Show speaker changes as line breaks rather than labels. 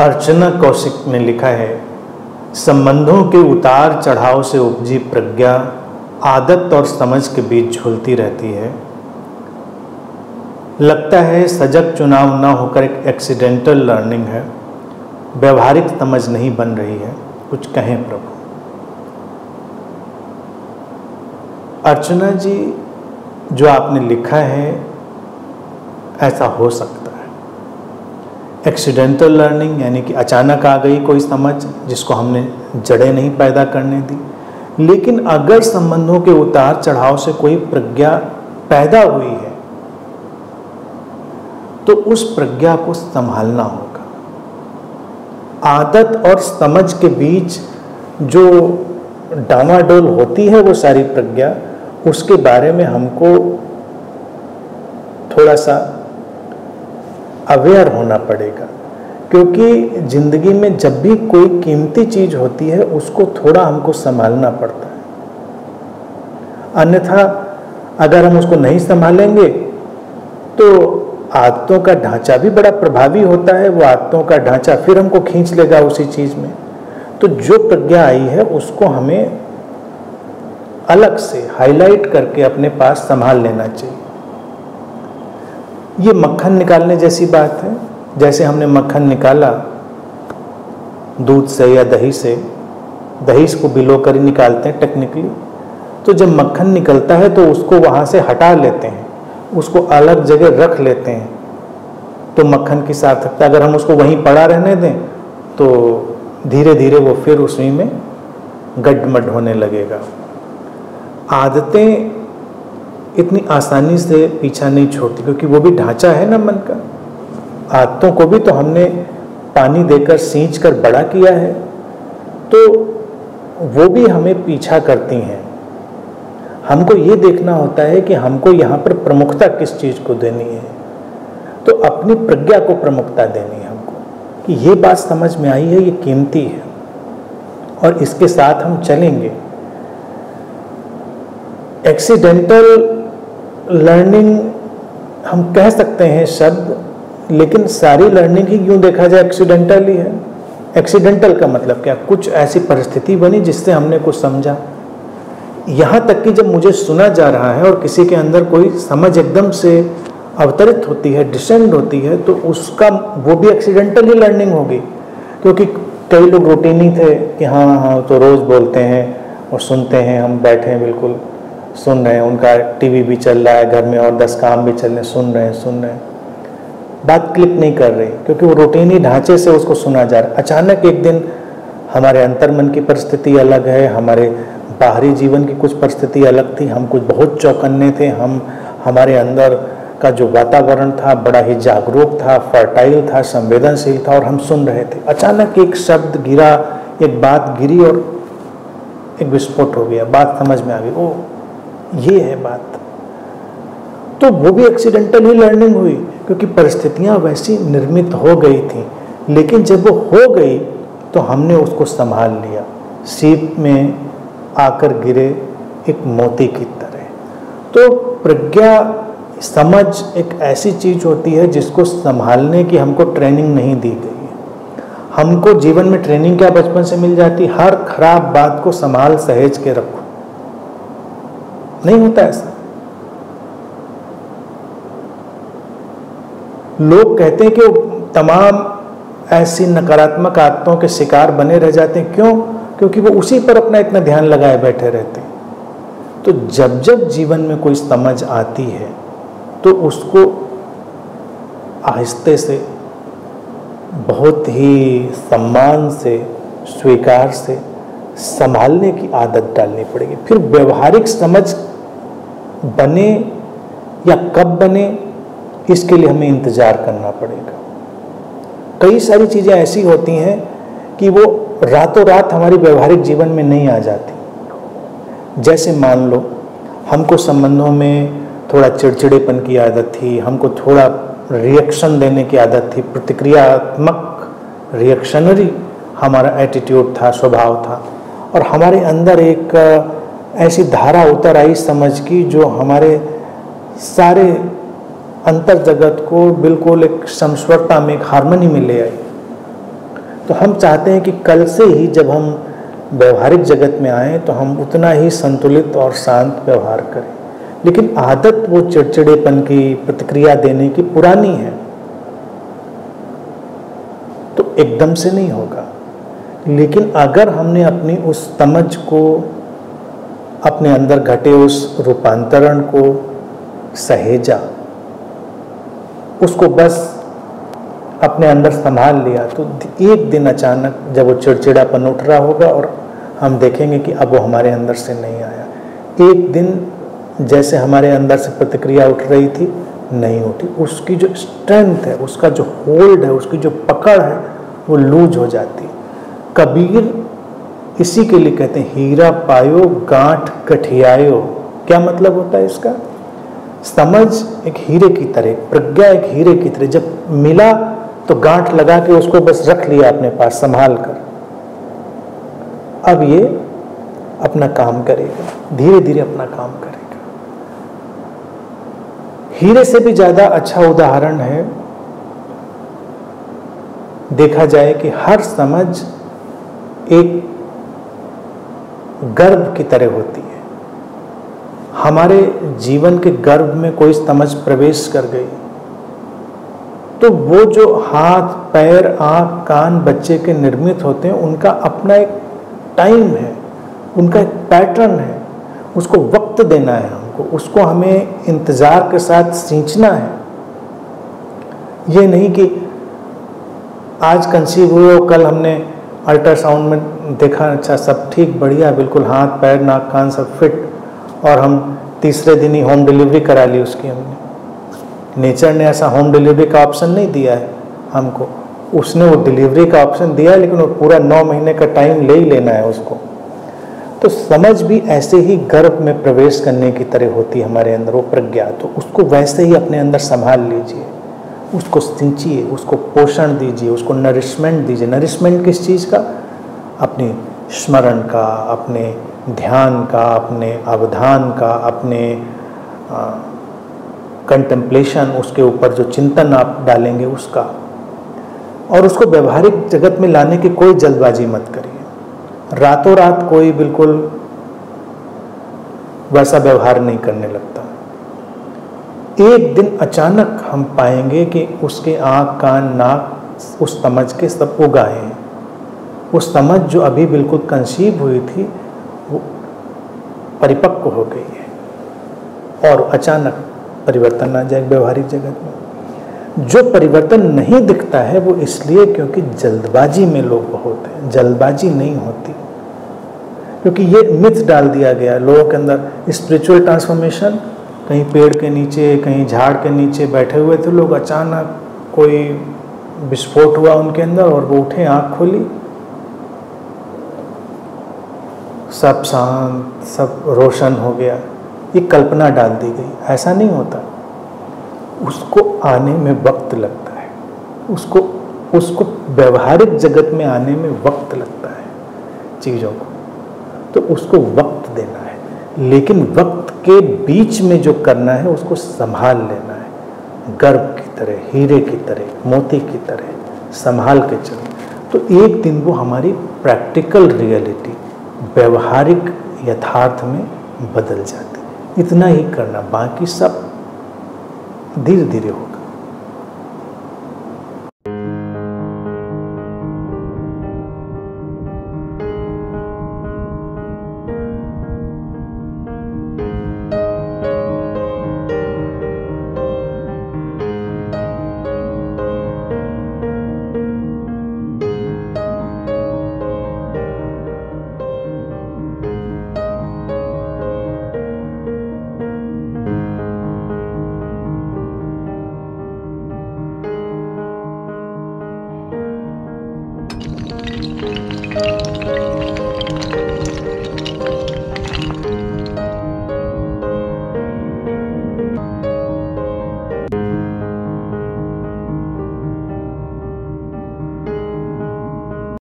अर्चना कौशिक ने लिखा है, संबंधों के उतार चढ़ाव से उपजी प्रज्ञा आदत और समझ के बीच झूलती रहती है। लगता है सजग चुनाव न होकर एक एक्सीडेंटल लर्निंग है। व्यवहारिक समझ नहीं बन रही है। कुछ कहें प्रभु। अर्चना जी, जो आपने लिखा है, ऐसा हो सकता है। एक्सीडेंटल लर्निंग यानी कि अचानक आ गई कोई समझ जिसको हमने जड़ें नहीं पैदा करने दी। लेकिन अगर संबंधों के उतार चढ़ाव से कोई प्रज्ञा पैदा हुई है तो उस प्रज्ञा को संभालना होगा। आदत और समझ के बीच जो डामाडोल होती है वो सारी प्रज्ञा, उसके बारे में हमको थोड़ा सा अवेयर होना पड़ेगा। क्योंकि ज़िंदगी में जब भी कोई कीमती चीज़ होती है, उसको थोड़ा हमको संभालना पड़ता है। अन्यथा अगर हम उसको नहीं संभालेंगे तो आदतों का ढांचा भी बड़ा प्रभावी होता है, वो आदतों का ढांचा फिर हमको खींच लेगा उसी चीज़ में। तो जो प्रज्ञा आई है, उसको हमें अलग से हाईलाइट करके अपने पास संभाल लेना चाहिए। ये मक्खन निकालने जैसी बात है। जैसे हमने मक्खन निकाला, दूध से या दही से, दही को बिलो कर ही निकालते हैं टेक्निकली तो जब मक्खन निकलता है तो उसको वहाँ से हटा लेते हैं, उसको अलग जगह रख लेते हैं। तो मक्खन की सार्थकता, अगर हम उसको वहीं पड़ा रहने दें तो धीरे धीरे वो फिर उसी में गड्ढमड होने लगेगा। आदतें इतनी आसानी से पीछा नहीं छोड़ती, क्योंकि वो भी ढांचा है ना मन का। आदतों को भी तो हमने पानी देकर सींच कर बड़ा किया है। तो वो भी हमें पीछा करती हैं। हमको ये देखना होता है कि हमको यहाँ पर प्रमुखता किस चीज़ को देनी है। तो अपनी प्रज्ञा को प्रमुखता देनी है हमको। कि ये बात समझ में आई है, ये कीमती है। और इसके साथ हम चलेंगे। एक्सीडेंटल लर्निंग हम कह सकते हैं शब्द, लेकिन सारी लर्निंग ही यूँ देखा जाए एक्सीडेंटल ही? है एक्सीडेंटल का मतलब क्या? कुछ ऐसी परिस्थिति बनी जिससे हमने कुछ समझा। यहाँ तक कि जब मुझे सुना जा रहा है और किसी के अंदर कोई समझ एकदम से अवतरित होती है डिसेंड होती है तो उसका, वो भी एक्सीडेंटल ही लर्निंग होगी। क्योंकि कई लोग रूटीन ही थे कि हाँ हाँ तो रोज़ बोलते हैं और सुनते हैं, हम बैठे हैं, बिल्कुल। सुन रहे हैं, उनका टीवी भी चल रहा है, घर में और दस काम भी चल रहे हैं, सुन रहे हैं, सुन रहे हैं। बात क्लिक नहीं कर रही, क्योंकि वो रूटीनी ढांचे से उसको सुना जा रहा। अचानक एक दिन हमारे अंतर्मन की परिस्थिति अलग है, हमारे बाहरी जीवन की कुछ परिस्थिति अलग थी, हम कुछ बहुत चौकन्ने थे, हम, हमारे अंदर का जो वातावरण था बड़ा ही जागरूक था फर्टाइल था, संवेदनशील था और हम सुन रहे थे। अचानक एक शब्द गिरा, एक बात गिरी और एक विस्फोट हो गया, बात समझ में आ गई ओ ये है बात। तो वो भी एक्सीडेंटल ही लर्निंग हुई, क्योंकि परिस्थितियाँ वैसी निर्मित हो गई थी। लेकिन जब वो हो गई तो हमने उसको संभाल लिया। सीप में आकर गिरे एक मोती की तरह। तो प्रज्ञा समझ एक ऐसी चीज़ होती है जिसको संभालने की हमको ट्रेनिंग नहीं दी गई हमको जीवन में ट्रेनिंग क्या बचपन से मिल जाती? हर खराब बात को संभाल, सहेज के रखो। नहीं होता ऐसा। लोग कहते हैं कि वो तमाम ऐसी नकारात्मक आदतों के शिकार बने रह जाते हैं। क्यों? क्योंकि वो उसी पर अपना इतना ध्यान लगाए बैठे रहते हैं। तो जब जब जीवन में कोई समझ आती है तो उसको आहिस्ते से, बहुत ही सम्मान से, स्वीकार से संभालने की आदत डालनी पड़ेगी। फिर व्यवहारिक समझ बने या कब बने, इसके लिए हमें इंतज़ार करना पड़ेगा। कई सारी चीज़ें ऐसी होती हैं कि वो रातों रात हमारी व्यवहारिक जीवन में नहीं आ जाती। जैसे मान लो, हमको संबंधों में थोड़ा चिड़चिड़ेपन की आदत थी, हमको थोड़ा रिएक्शन देने की आदत थी, प्रतिक्रियात्मक रिएक्शनरी हमारा एटीट्यूड था, स्वभाव था, और हमारे अंदर एक ऐसी धारा उतर आई समझ की जो हमारे सारे अंतर जगत को बिल्कुल एक समस्वरता में, एक हारमोनी में ले आई। तो हम चाहते हैं कि कल से ही जब हम व्यवहारिक जगत में आए तो हम उतना ही संतुलित और शांत व्यवहार करें। लेकिन आदत वो चिड़चिड़ेपन की, प्रतिक्रिया देने की पुरानी है। तो एकदम से नहीं होगा। लेकिन अगर हमने अपनी उस समझ को अपने अंदर घटे उस रूपांतरण को सहेजा। उसको बस अपने अंदर संभाल लिया। तो एक दिन अचानक जब वो चिड़चिड़ापन उठ रहा होगा और हम देखेंगे कि अब वो हमारे अंदर से नहीं आया। एक दिन जैसे हमारे अंदर से प्रतिक्रिया उठ रही थी, नहीं उठी। उसकी जो स्ट्रेंथ है, उसका जो होल्ड है, उसकी जो पकड़ है, वो लूज हो जाती। कबीर इसी के लिए कहते हैं, हीरा पायो, गांठ गठियायो क्या मतलब होता है इसका? समझ एक हीरे की तरह, प्रज्ञा एक हीरे की तरह, जब मिला तो गांठ लगा के उसको बस रख लिया अपने पास, संभाल कर। अब ये अपना काम करेगा धीरे धीरे अपना काम करेगा। हीरे से भी ज़्यादा अच्छा उदाहरण है, देखा जाए कि हर समझ एक गर्भ की तरह होती है। हमारे जीवन के गर्भ में कोई समझ प्रवेश कर गई। तो वो जो हाथ, पैर, आँख, कान बच्चे के निर्मित होते हैं, उनका अपना एक टाइम है, उनका एक पैटर्न है। उसको वक्त देना है हमको, उसको हमें इंतज़ार के साथ सींचना है। ये नहीं कि आज कंसीव हुए हो, कल हमने अल्ट्रासाउंड में देखा अच्छा सब ठीक, बढ़िया, बिल्कुल, हाथ, पैर, नाक, कान, सब फिट, और हम तीसरे दिन ही होम डिलीवरी करा ली उसकी हमने। नेचर ने ऐसा होम डिलीवरी का ऑप्शन नहीं दिया है हमको। उसने वो डिलीवरी का ऑप्शन दिया है लेकिन वो पूरा नौ महीने का टाइम ले ही लेना है उसको। तो समझ भी ऐसे ही गर्भ में प्रवेश करने की तरह होती है हमारे अंदर, वो प्रज्ञा। तो उसको वैसे ही अपने अंदर संभाल लीजिए। उसको सींचिए, उसको पोषण दीजिए, उसको नरिशमेंट दीजिए। नरिशमेंट किस चीज़ का? अपने स्मरण का, अपने ध्यान का, अपने अवधान का, अपने कंटेम्पलेशन उसके ऊपर जो चिंतन आप डालेंगे उसका। और उसको व्यवहारिक जगत में लाने की कोई जल्दबाजी मत करिए। रातों रात कोई बिल्कुल वैसा व्यवहार नहीं करने लगता। एक दिन अचानक हम पाएँगे कि उसके आँख, कान, नाक, उस समझ के सब उगाए हैं। वो समझ जो अभी बिल्कुल कंसीव हुई थी, वो परिपक्व हो गई है। और अचानक परिवर्तन आ जाए व्यवहारिक जगत में। जो परिवर्तन नहीं दिखता है, वो इसलिए क्योंकि जल्दबाजी में लोग बहुत हैं। जल्दबाजी नहीं होती। क्योंकि ये मिथ डाल दिया गया लोगों के अंदर स्पिरिचुअल ट्रांसफॉर्मेशन कहीं पेड़ के नीचे, कहीं झाड़ के नीचे बैठे हुए थे लोग, अचानक कोई विस्फोट हुआ उनके अंदर और वो उठे, आँख खोली। सब शांत, सब रोशन हो गया। ये कल्पना डाल दी गई। ऐसा नहीं होता। उसको आने में वक्त लगता है। उसको उसको व्यवहारिक जगत में आने में वक्त लगता है चीज़ों को। तो उसको वक्त देना है। लेकिन वक्त के बीच में जो करना है, उसको संभाल लेना है। गर्भ की तरह, हीरे की तरह, मोती की तरह संभाल के चलना तो एक दिन वो हमारी प्रैक्टिकल रियलिटी व्यवहारिक यथार्थ में बदल जाते इतना ही करना बाकी सब धीरे धीरे हो।